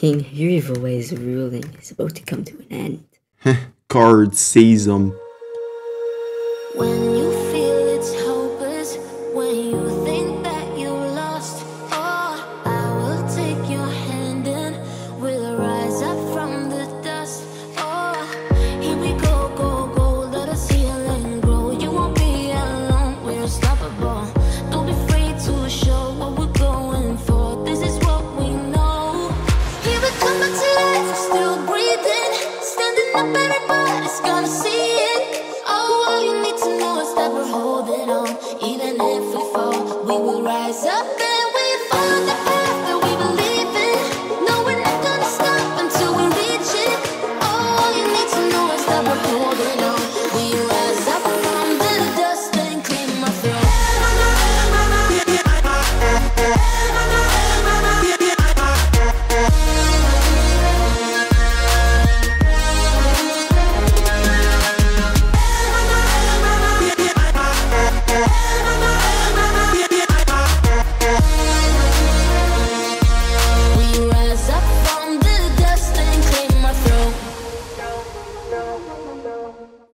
King, your evil ways of ruling is about to come to an end. Card sees them. When you Rise up